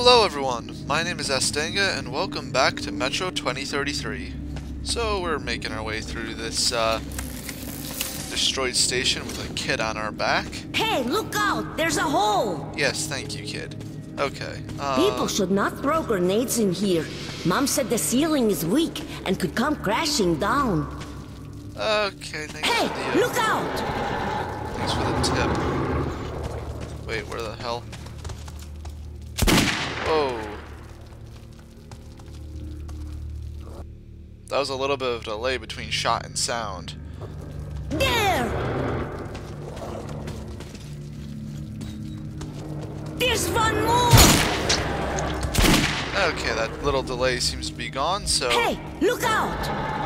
Hello everyone, my name is Xastanga and welcome back to Metro 2033. So we're making our way through this uh, destroyed station with a kid on our back. Hey, look out! There's a hole! Yes, thank you kid. Okay. Uh, People should not throw grenades in here. Mom said the ceiling is weak and could come crashing down. Okay, Hey, the, uh, look out! Thanks for the tip. Wait, where the hell? Oh. That was a little bit of delay between shot and sound. There! There's one more! Okay, that little delay seems to be gone, so... Hey, look out!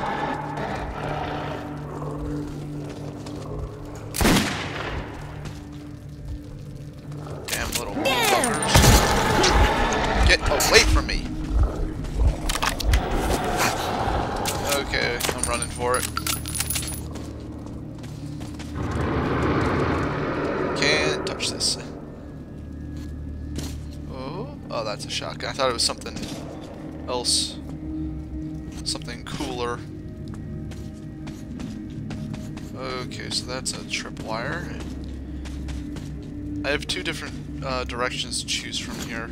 Thought it was something else. Something cooler. Okay, so that's a tripwire. I have two different uh, directions to choose from here.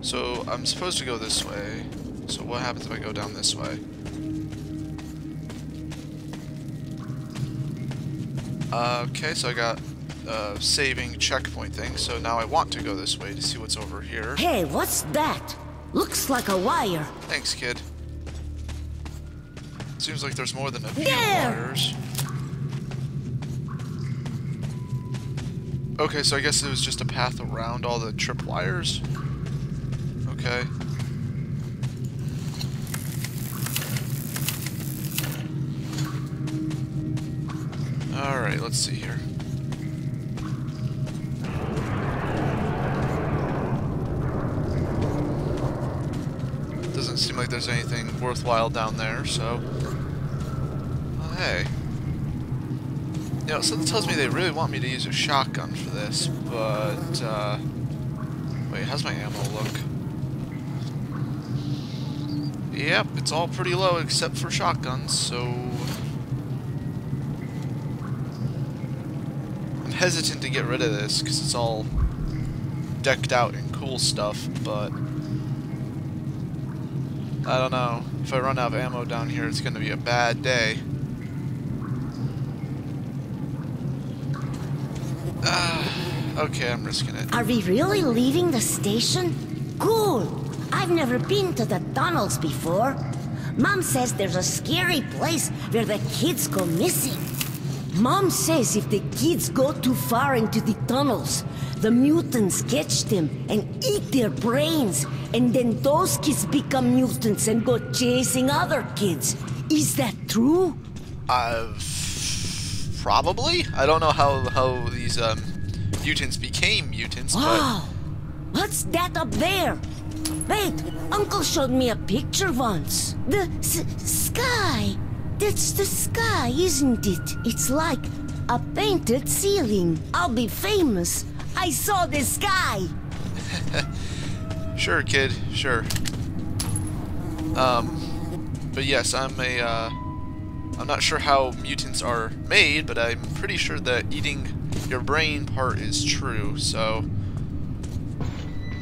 So I'm supposed to go this way. So what happens if I go down this way? Uh, okay, so I got uh, saving checkpoint thing. So now I want to go this way to see what's over here. Hey, what's that? Looks like a wire. Thanks, kid. Seems like there's more than a few There! wires. Okay, so I guess it was just a path around all the trip wires. Okay. Alright, let's see here. Doesn't seem like there's anything worthwhile down there, so... Well, hey. You know, something tells me they really want me to use a shotgun for this, but, uh... Wait, how's my ammo look? Yep, it's all pretty low except for shotguns, so... I'm hesitant to get rid of this, because it's all decked out in cool stuff, but... I don't know. If I run out of ammo down here, it's going to be a bad day. Ah, okay, I'm risking it. Are we really leaving the station? Cool! I've never been to the tunnels before. Mom says there's a scary place where the kids go missing. Mom says if the kids go too far into the tunnels, the mutants catch them and eat their brains, and then those kids become mutants and go chasing other kids. Is that true? Uh, probably. I don't know how how these um, mutants became mutants, Wow! What's that up there? Wait, Uncle showed me a picture once. The s- sky. That's the sky, isn't it? It's like a painted ceiling. I'll be famous. I saw the sky. sure, kid, sure. Um, but yes, I'm a. Uh, I'm not sure how mutants are made, but I'm pretty sure that eating your brain part is true. So,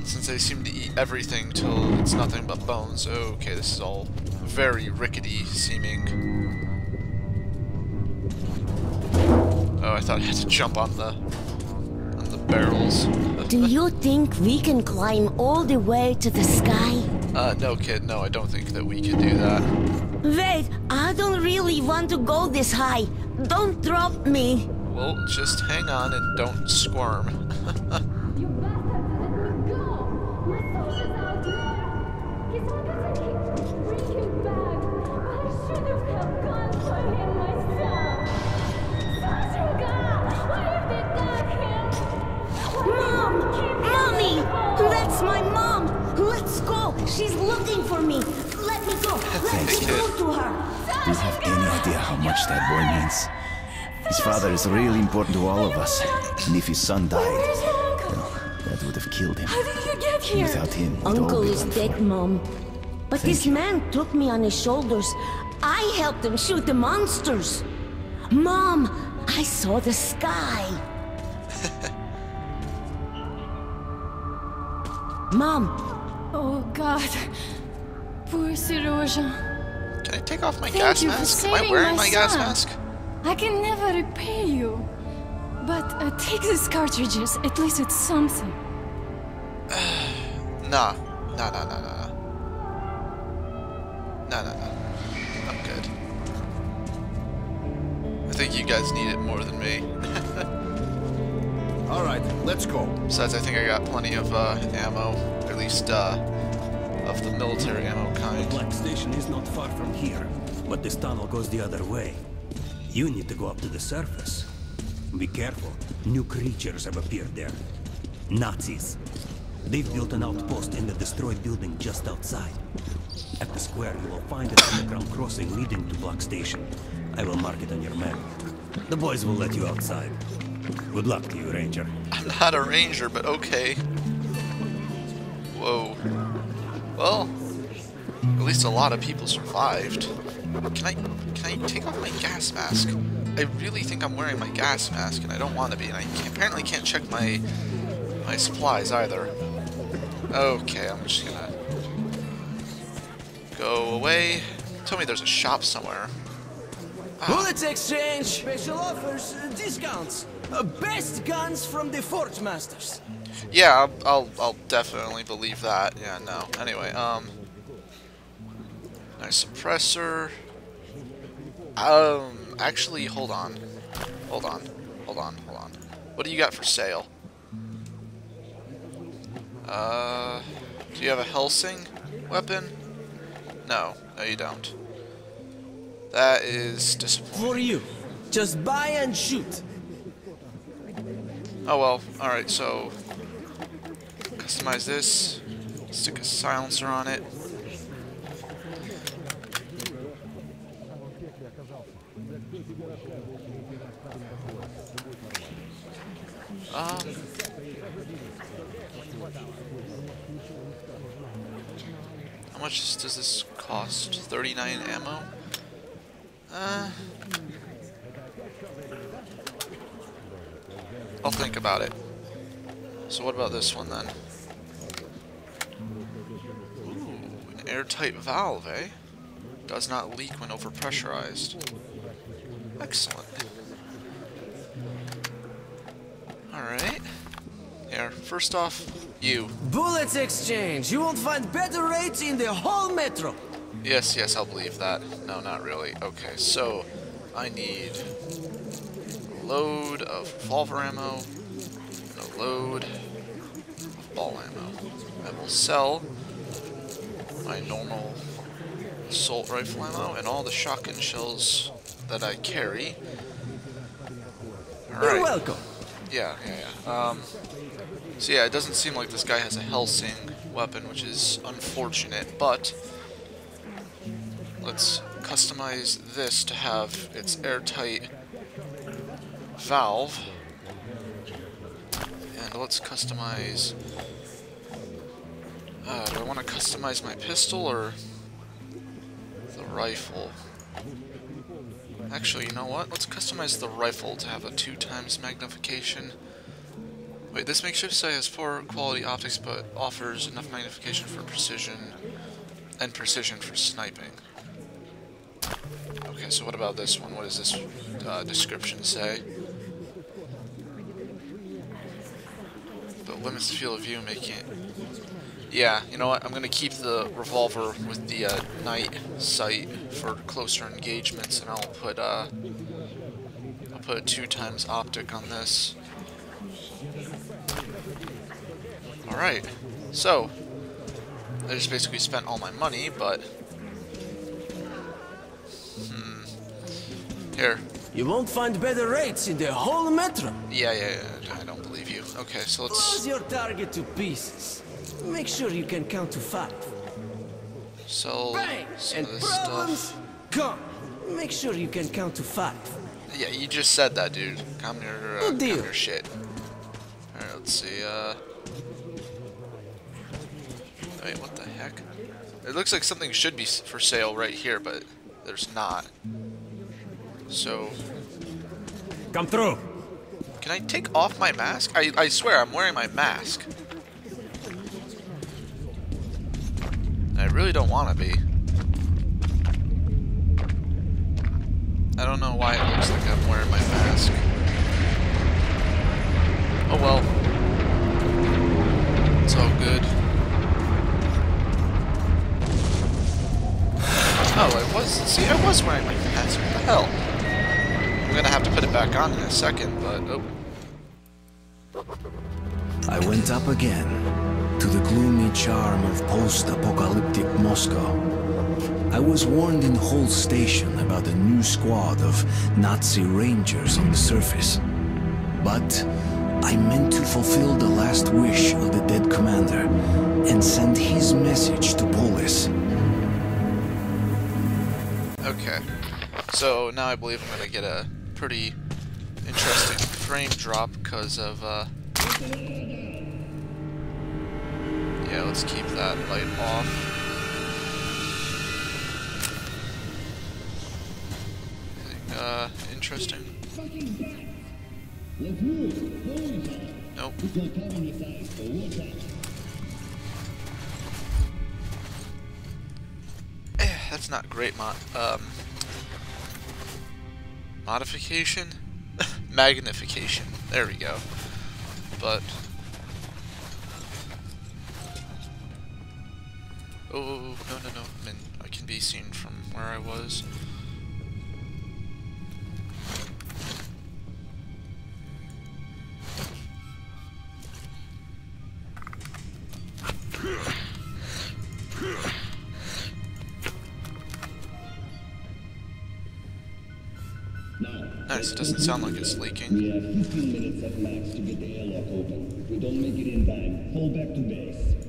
since they seem to eat everything till it's nothing but bones, okay, this is all very rickety seeming. Oh, I thought I had to jump on the on the barrels. Do you think we can climb all the way to the sky? Uh, no, kid, no, I don't think that we can do that. Wait, I don't really want to go this high. Don't drop me. Well, just hang on and don't squirm. Do you have any idea how much that boy means? His father is really important to all of us. And if his son died, well, that would have killed him. How did you get here. Without him, we'd all Uncle be is dead, for. Mom. But this man took me on his shoulders. I helped him shoot the monsters. Mom, I saw the sky. Mom, Oh God. Poor Siroja. Can I take off my Thank gas you for mask? Am I wearing my my gas mask? I can never repay you. But uh, take these cartridges. At least it's something. Nah. Nah, nah, nah, nah, nah. Nah, nah, nah. I'm good. I think you guys need it more than me. All right, let's go. Besides, I think I got plenty of uh, ammo. At least, uh, of the military ammo kind. Black Station is not far from here, but this tunnel goes the other way. You need to go up to the surface. Be careful. New creatures have appeared there. Nazis. They've built an outpost in the destroyed building just outside. At the square, you will find an underground crossing leading to Black Station. I will mark it on your map. The boys will let you outside. Good luck to you, Ranger. I'm not a ranger, but okay. Well, at least a lot of people survived. Can I can I take off my gas mask? I really think I'm wearing my gas mask, and I don't want to be. And I can't, apparently can't check my my supplies either. Okay, I'm just gonna go away. Tell me there's a shop somewhere. Bullets exchange, special offers, discounts. Uh, best guns from the Forge Masters. Yeah, I'll, I'll, I'll definitely believe that. Yeah, no. Anyway, um, nice suppressor. Um, actually, hold on, hold on, hold on, hold on. What do you got for sale? Uh, do you have a Hellsing weapon? No, no, you don't. That is disappointing. For you. Just buy and shoot. Oh well, alright, so customize this, stick a silencer on it. Um, how much does this cost? 39 ammo? Uh, I'll think about it. So what about this one then? Ooh, an airtight valve, eh? Does not leak when overpressurized. Excellent. Alright. Here, first off, you. Bullets exchange. You won't find better rates in the whole metro. Yes, yes, I'll believe that. No, not really. Okay, so I need a load of revolver ammo and a load of ball ammo. I will sell my normal assault rifle ammo and all the shotgun shells that I carry. You're welcome. Yeah, yeah, yeah. Um, so yeah, it doesn't seem like this guy has a Hellsing weapon, which is unfortunate, but let's customize this to have its airtight valve. And let's customize... Uh, do I want to customize my pistol or the rifle? Actually, you know what? Let's customize the rifle to have a two times magnification. Wait, this makeshift sight has poor quality optics but offers enough magnification for precision and precision for sniping. Okay, so what about this one? What does this uh, description say? The limits field of view, making it... Yeah, you know what? I'm gonna keep the revolver with the uh, night sight for closer engagements, and I'll put uh, I'll put a two times optic on this. All right, so I just basically spent all my money, but hmm, here, You won't find better rates in the whole metro. yeah, yeah, yeah, I don't believe you. Okay, so let's. Close your target to pieces. Make sure you can count to five. So, Bang! some And of this problems stuff. gone. Make sure you can count to five. Yeah, you just said that, dude. Calm your, uh, Good calm deal. your shit. Alright, let's see, uh... Wait, what the heck? It looks like something should be for sale right here, but there's not. So, Come through. can I take off my mask? I, I swear, I'm wearing my mask. I really don't want to be. I don't know why it looks like I'm wearing my mask. Oh well. It's all good. Oh, I was. See, I was wearing my mask. What the hell? I'm gonna have to put it back on in a second, but oh. I went up again to the gloomy charm of post-apocalyptic Moscow. I was warned in Hull Station about a new squad of Nazi rangers on the surface. But I meant to fulfill the last wish of the dead commander and send his message to Polis. Okay. So now I believe I'm gonna get a pretty interesting frame drop because of uh Let's keep that light off. Anything uh interesting? Nope. Eh, that's not great mod um modification magnification there we go but oh no no no I mean I can be seen from where I was Nice, it doesn't sound like it's leaking. We have 15 minutes at max to get the airlock open. If we don't make it in time, fall back to base.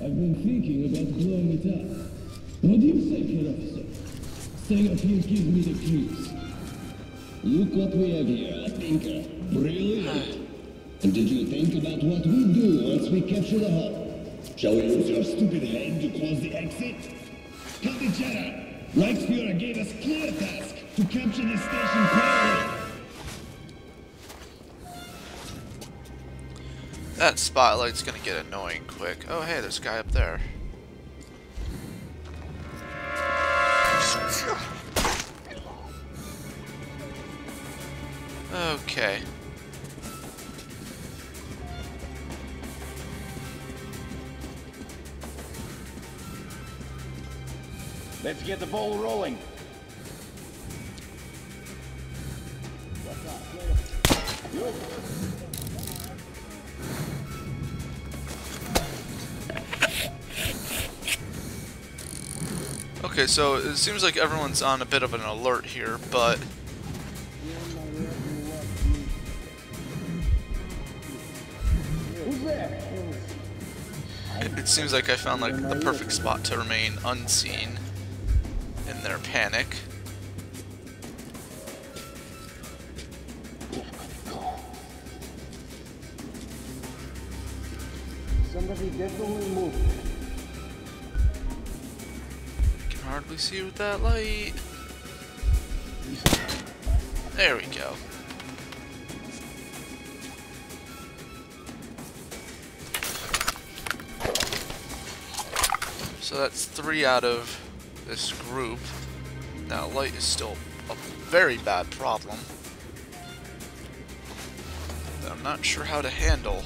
I've been thinking about blowing it up. What do you say, Officer? Staying up here give me the keys. Look what we have here, a thinker. Uh, brilliant. And did you think about what we do once we capture the hub? Shall we use your stupid head to close the exit? Other! Reichsfuhrer gave us clear task to capture the station quietly. That spotlight's gonna get annoying quick. Oh hey, there's a guy up there. Okay. Let's get the ball rolling. Okay, so it seems like everyone's on a bit of an alert here, but it, seems like I found like the perfect spot to remain unseen in their panic. Somebody definitely moved. Hardly see with that light. There we go. So that's three out of this group. Now light is still a very bad problem. I'm not sure how to handle.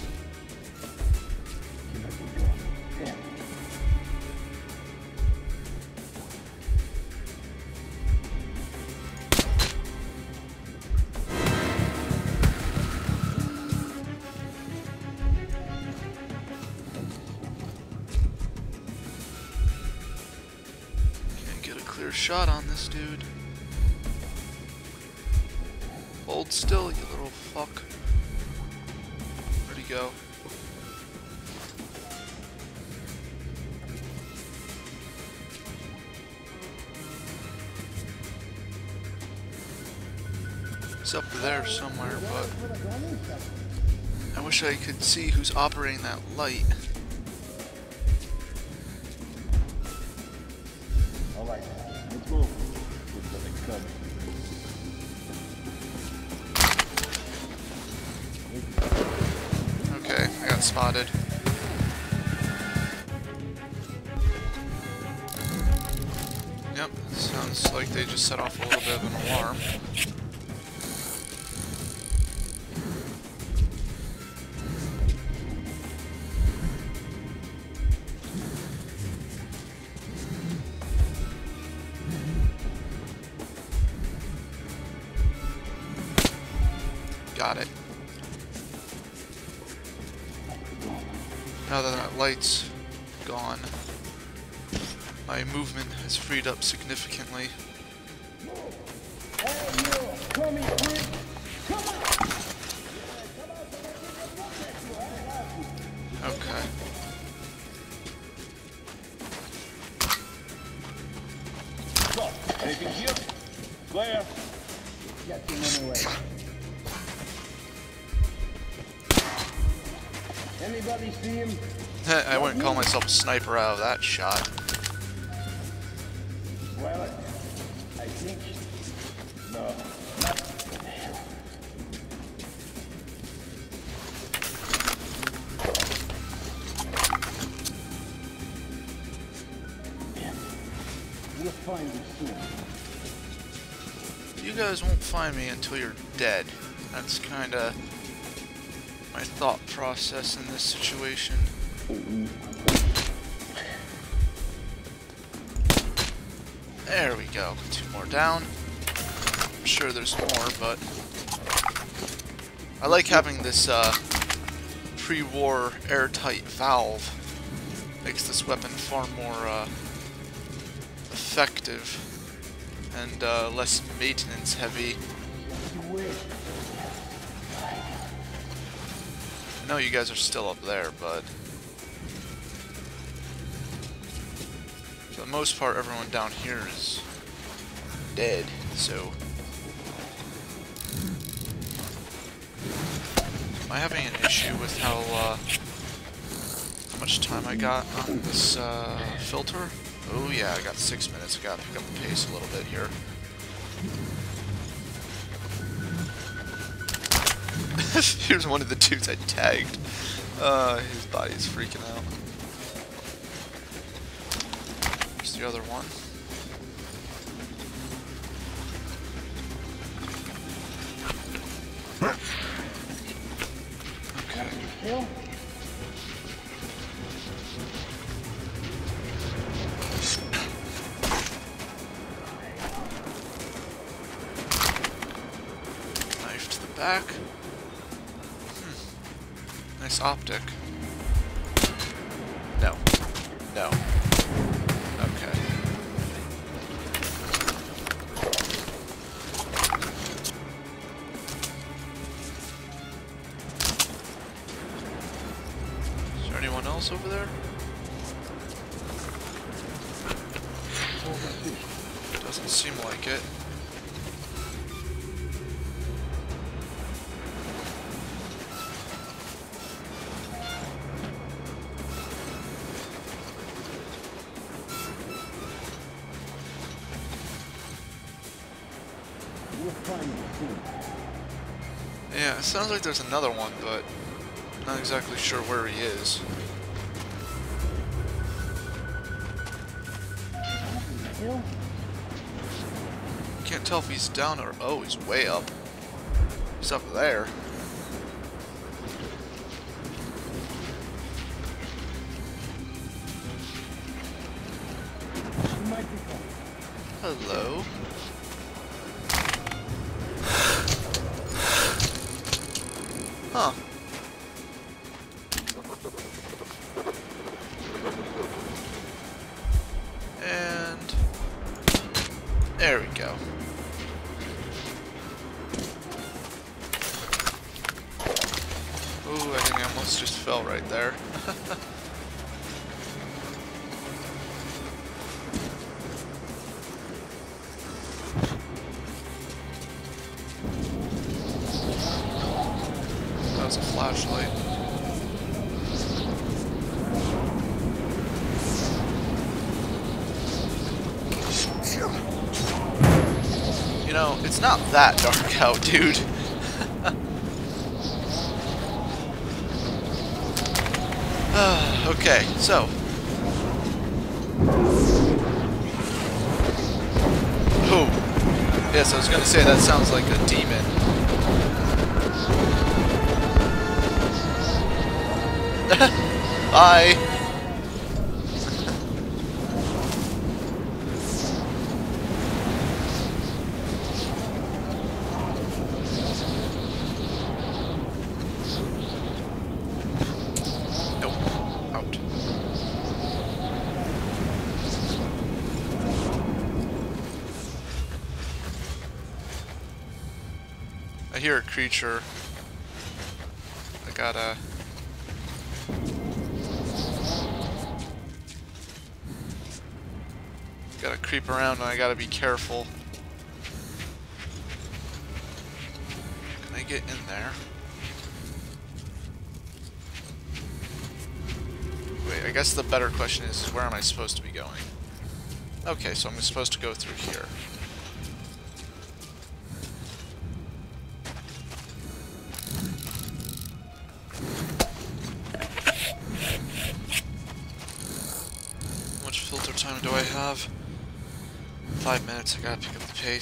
See who's operating that light. All right, let's move. Looks like a. Okay, I got spotted. Yep, sounds like they just set off a little bit of an alarm. A sniper out of that shot. Well, I think... No. We'll find him soon. You guys won't find me until you're dead. That's kinda my thought process in this situation. Mm-hmm. There we go. Two more down. I'm sure there's more, but I like having this uh, pre-war airtight valve. Makes this weapon far more uh, effective and uh, less maintenance heavy. I know you guys are still up there, but most part, everyone down here is dead. So, am I having an issue with how uh, how much time I got on this uh, filter? Oh yeah, I got six minutes. I gotta pick up the pace a little bit here. Here's one of the dudes I tagged. Uh, his body's freaking out. The other one. Okay. Knife to the back. Hmm. Nice optic. Sounds like there's another one, but not exactly sure where he is. Can't tell if he's down or oh, he's way up. He's up there. Hello. Huh. Not that dark out, dude. okay, so. Oh. Yes, I was gonna say that sounds like a demon. Bye! Nope. Out. I hear a creature. I gotta... Gotta creep around and I gotta be careful. Can I get in there? Wait, I guess the better question is where am I supposed to be going? Okay, so I'm supposed to go through here. I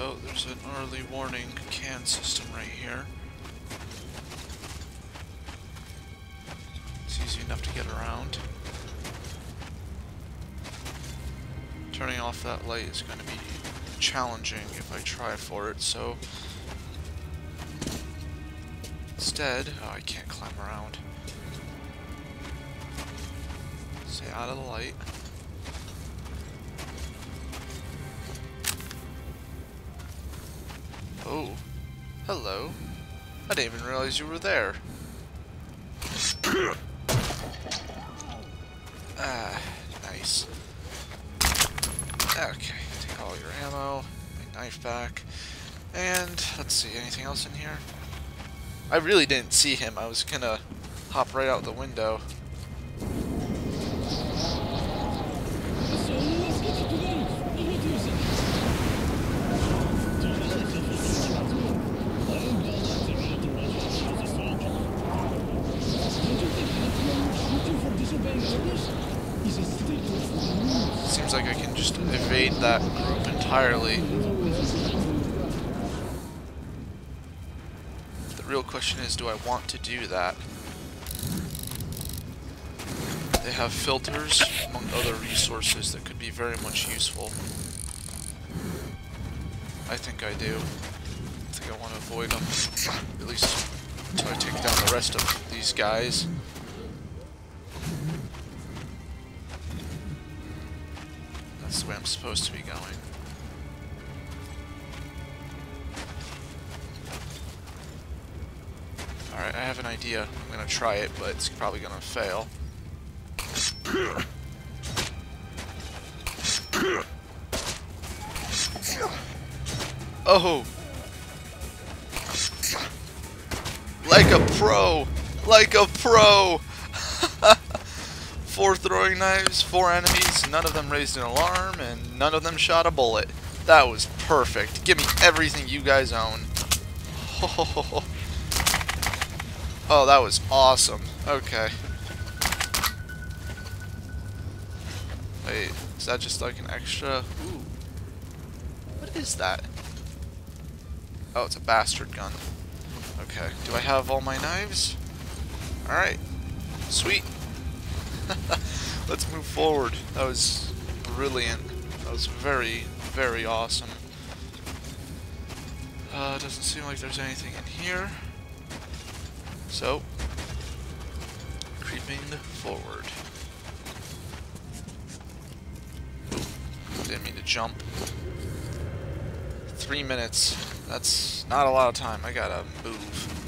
So there's an early warning can system right here. It's easy enough to get around. Turning off that light is going to be challenging if I try for it, so instead, oh, I can't climb around. Stay out of the light. Realize you were there. ah, nice. Okay, take all your ammo, my knife back, and let's see, anything else in here? I really didn't see him. I was gonna hop right out the window. Entirely. The real question is, do I want to do that? They have filters, among other resources, that could be very much useful. I think I do. I think I want to avoid them. At least until I take down the rest of these guys. That's the way I'm supposed to be going. I have an idea. I'm gonna try it, but it's probably gonna fail. Oh! Like a pro! Like a pro! Four throwing knives, four enemies, none of them raised an alarm, and none of them shot a bullet. That was perfect. Give me everything you guys own. Oh, that was awesome. Okay. Wait, is that just like an extra? Ooh. What is that? Oh, it's a bastard gun. Okay. Do I have all my knives? Alright. Sweet. Let's move forward. That was brilliant. That was very, very awesome. Uh, doesn't seem like there's anything in here. So, creeping forward. didn't mean to jump. Three minutes. That's not a lot of time. I gotta move.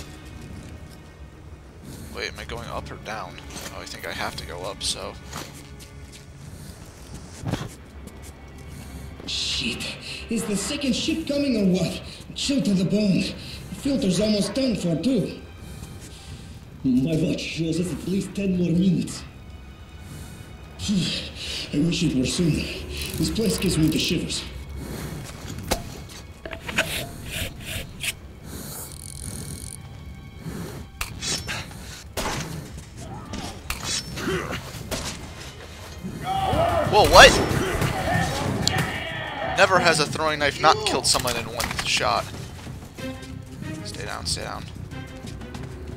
Wait, am I going up or down? Oh, I think I have to go up, so... Shit. Is the second ship coming or what? Chill to the bone. The filter's almost done for two. My watch shows us at least ten more minutes. I wish it were sooner. This place gives me the shivers. Whoa, what? Never has a throwing knife not killed someone in one shot. Stay down, stay down.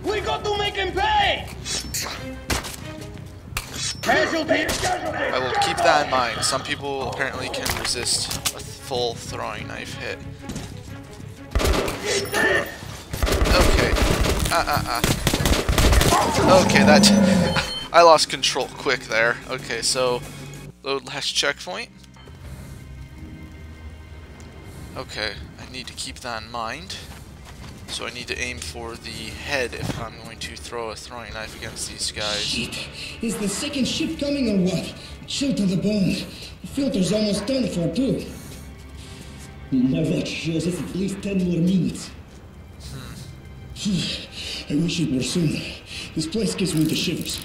We got to make him pay! Casualty! I will keep that in mind. Some people apparently can resist a full throwing knife hit. Okay. Ah, ah, ah. Okay, that... I lost control quick there. Okay, so... Load last checkpoint. Okay, I need to keep that in mind. So I need to aim for the head if I'm going to throw a throwing knife against these guys. Shit. Is the second ship coming or what? Chill to the bone. The filter's almost done for two. My watch shows us at least ten more minutes. Hmm. I wish it were sooner. This place gives me the shivers.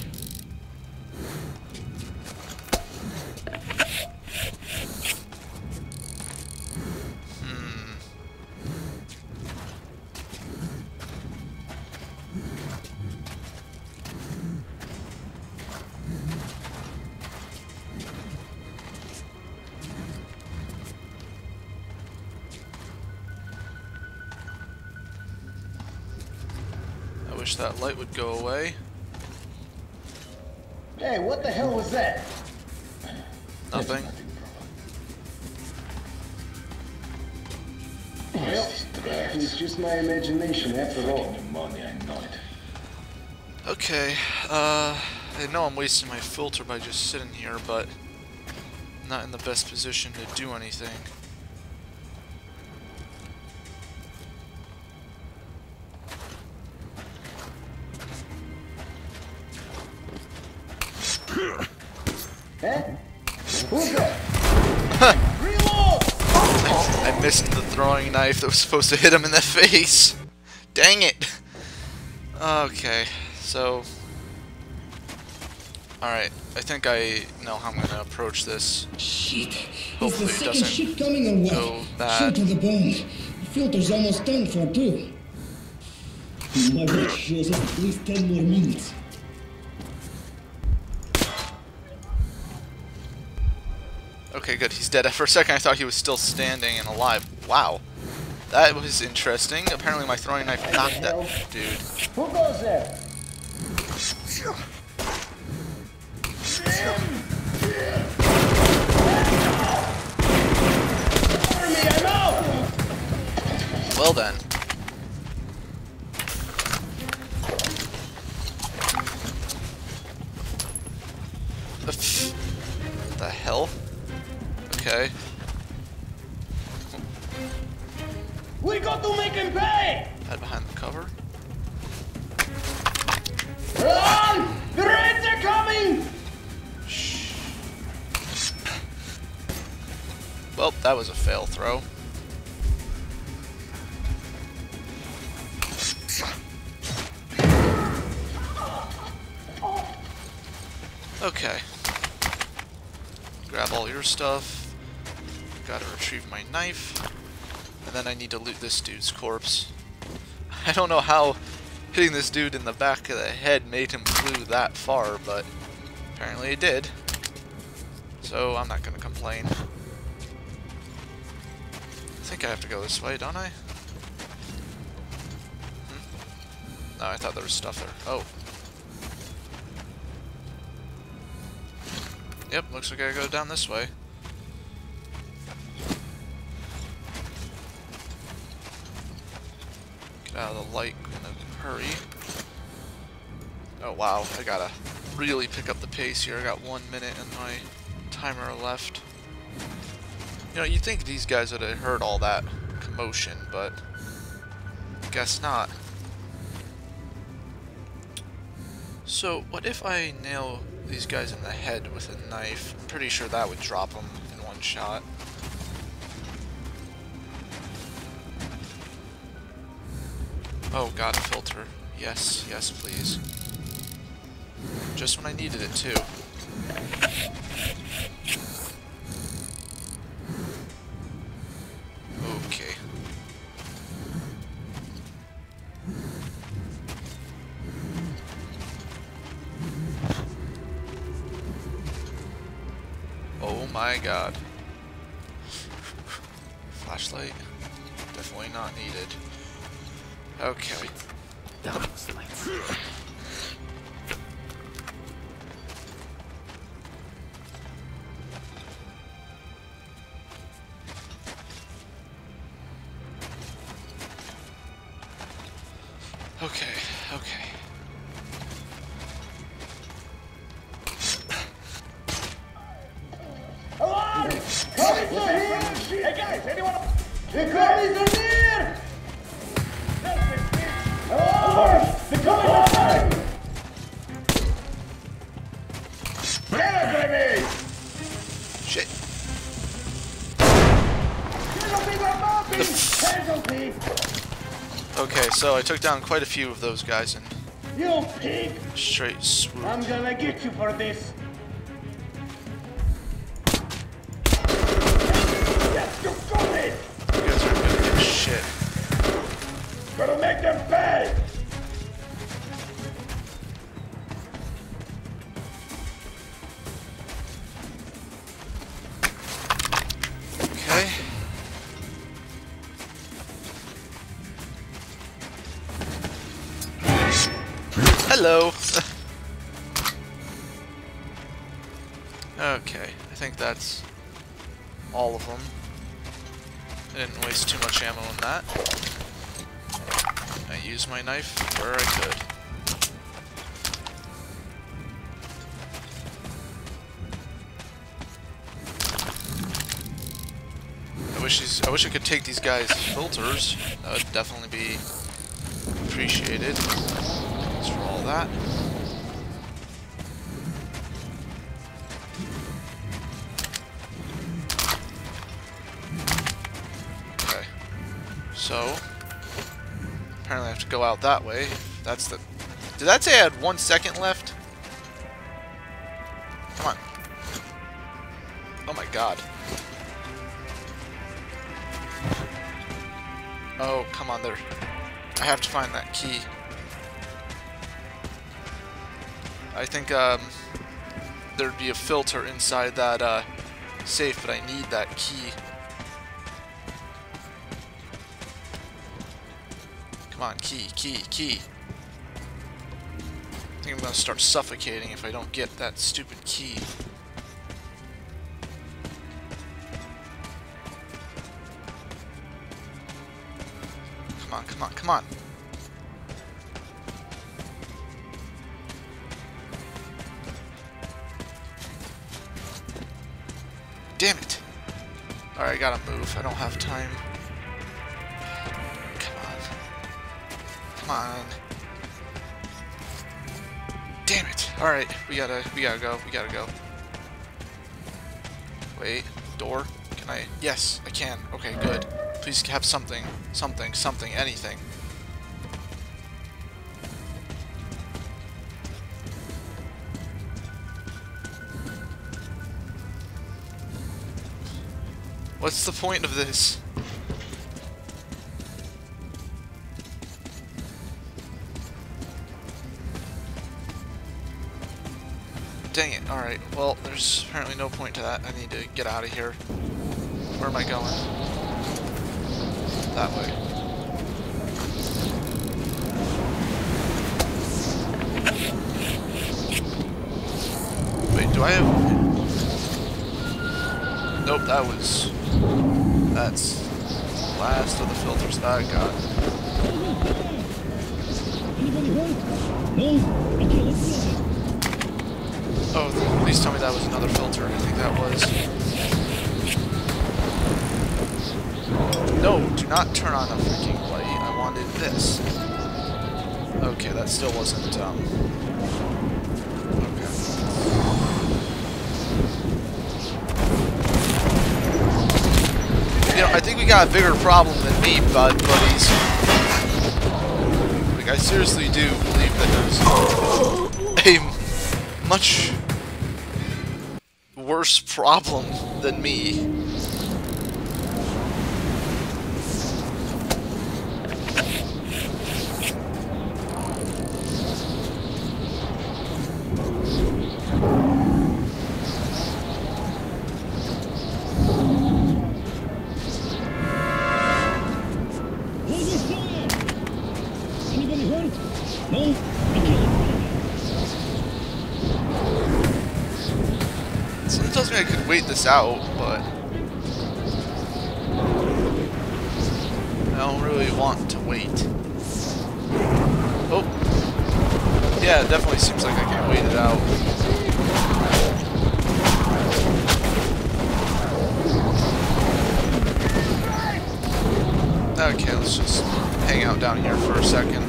Uh, I know I'm wasting my filter by just sitting here, but I'm not in the best position to do anything. I missed the throwing knife that was supposed to hit him in the face. Dang it. Okay, so... Alright, I think I know how I'm going to approach this. Shit. Is Hopefully the it second doesn't ship coming or what? go bad. Chill to the bone. The filter's almost done for two. My watch shows us at least ten more minutes. Okay, good, he's dead. For a second I thought he was still standing and alive. Wow. That was interesting. Apparently my throwing knife knocked that dude. Who goes there? Well then. What the hell? Okay. We got to make him pay! Hide behind the cover. Run! The raids are coming! Shh. Well, that was a fail throw. Okay. Grab all your stuff. Gotta retrieve my knife. And then I need to loot this dude's corpse. I don't know how hitting this dude in the back of the head made him flew that far, but apparently it did. So I'm not gonna complain. I think I have to go this way, don't I? Hmm? No, I thought there was stuff there. Oh. Yep, looks like I go down this way. Get out of the light in a hurry. Oh wow, I gotta really pick up the pace here. I got one minute and my timer left. You know, you'd think these guys would have heard all that commotion, but guess not. So, what if I nail these guys in the head with a knife? I'm pretty sure that would drop them in one shot. Oh, god, filter. Yes, yes, please. Just when I needed it, too. God. Okay, so I took down quite a few of those guys pig! straight swoop. I'm gonna get you for this. I wish I could take these guys' filters. That would definitely be appreciated. Thanks for all that. Okay. So apparently I have to go out that way. That's the Did that say I had one second left? Come on. Oh my god. Oh, come on there. I have to find that key. I think um, there'd be a filter inside that uh, safe, but I need that key. Come on, key, key, key. I think I'm gonna start suffocating if I don't get that stupid key. Come on, come on. Damn it. Alright, I gotta move. I don't have time. Come on. Come on. Damn it. Alright, we gotta we gotta go. We gotta go. Wait, door? Can I yes, I can. Okay, good. Please have something. Something, something, anything. What's the point of this? Dang it. Alright, well, there's apparently no point to that. I need to get out of here. Where am I going? That way. Wait, do I have... Nope, that was... That's... Last of the filters that I got. Oh, please tell me that was another filter. I think that was. No, do not turn on a freaking light. I wanted this. Okay, that still wasn't, um... Okay. You know, I think we got a bigger problem than me, bud buddies. Like, I seriously do believe that there's a much worse problem than me. Wait this out, but I don't really want to wait. Oh, yeah, it definitely seems like I can't wait it out. Okay, let's just hang out down here for a second.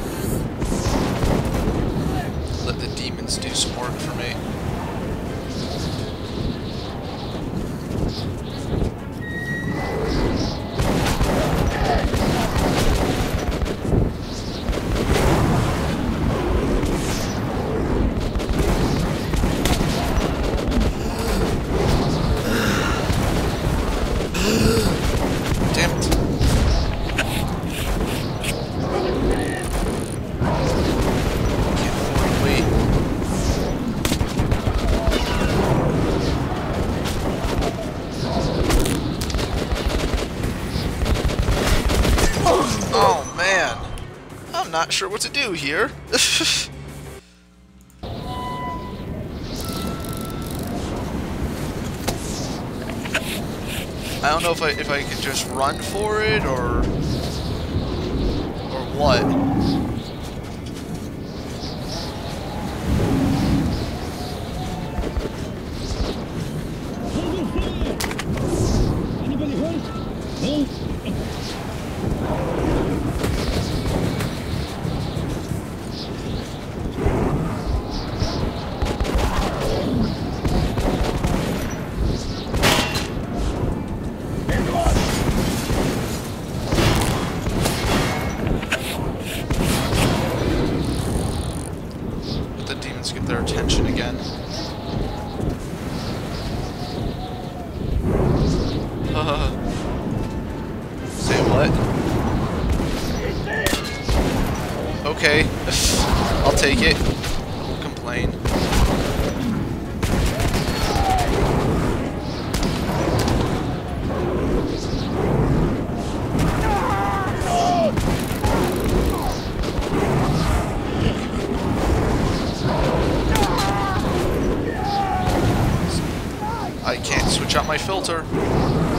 Let the demons do some work for me. Oh man. I'm not sure what to do here. I don't know if I if I can just run for it or or what. Switch out my filter.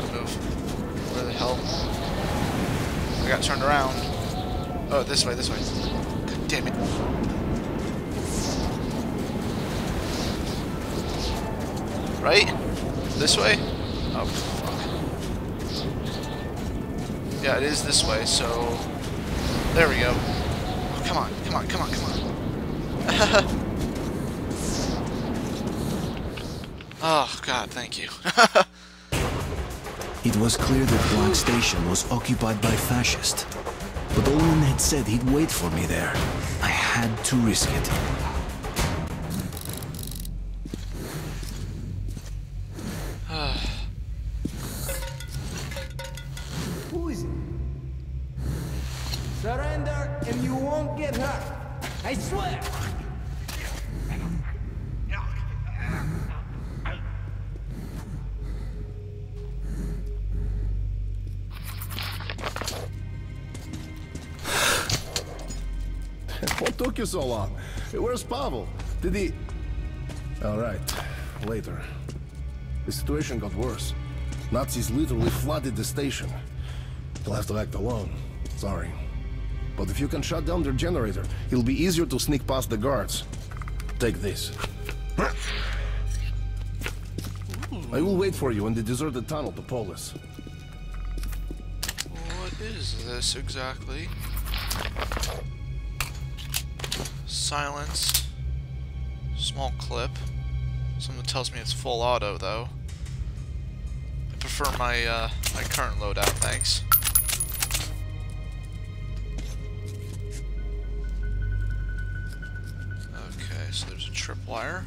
Gotta move. Where the hell? I got turned around. Oh, this way, this way. God damn it. Right? This way? Oh, fuck. Yeah, it is this way, so... There we go. Oh, come on, come on, come on, come on. oh, God, thank you. It was clear that Black Station was occupied by fascists. But Ulman had said he'd wait for me there. I had to risk it. So long? Where's Pavel? Did he... All right, later. The situation got worse. Nazis literally flooded the station. You'll have to act alone. Sorry. But if you can shut down their generator, it'll be easier to sneak past the guards. Take this. I will wait for you in the deserted tunnel to Polis. what is this exactly? Silenced. Small clip. Something tells me it's full auto, though. I prefer my, uh, my current loadout, thanks. Okay, so there's a tripwire.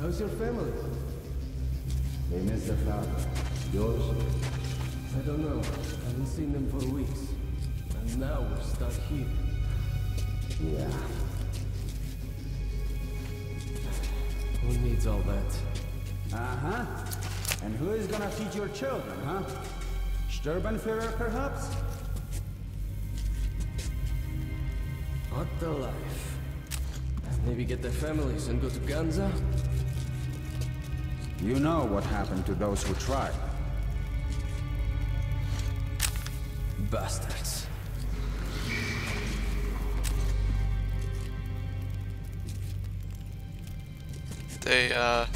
How's your family? They miss their father. Yours? I don't know. I haven't seen them for weeks. And now we're stuck here. Yeah. Who needs all that? Uh-huh. And who is gonna feed your children, huh? Sturmbannführer, perhaps? What the life? Maybe get their families and go to Hansa? You know what happened to those who tried. Bastards. They, uh...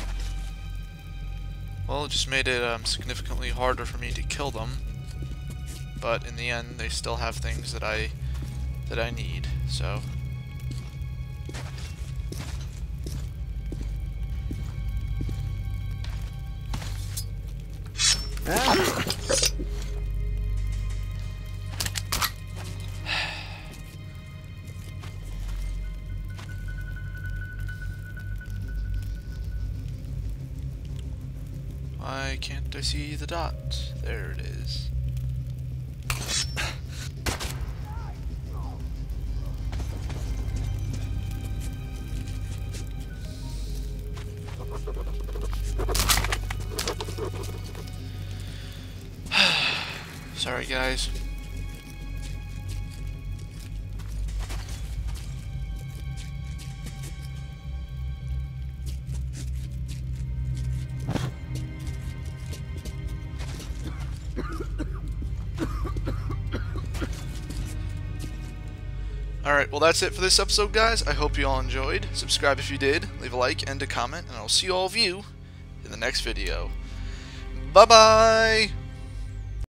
Well, it just made it um, significantly harder for me to kill them. But in the end, they still have things that I that I need. So I see the dot? There it is. Well that's it for this episode, guys. I hope you all enjoyed. Subscribe if you did, leave a like and a comment, and I'll see all of you in the next video. Bye-bye!